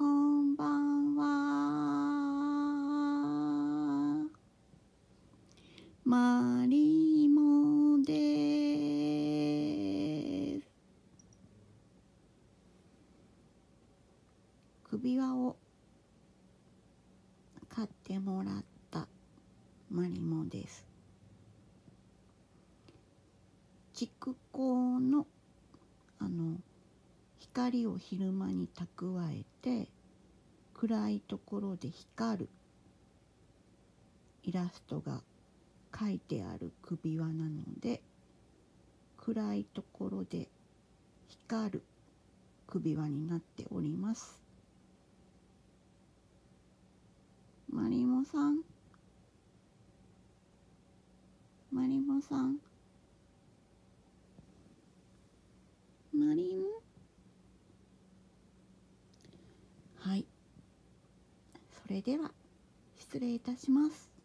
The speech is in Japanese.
こんばんは。マリモです。首輪を買ってもらったマリモです。蓄光のあの光を昼間に蓄えて暗いところで光る。イラストが書いてある首輪なので暗いところで光る。首輪になっております。マリモさん。マリモさんマリモはいそれでは失礼いたします。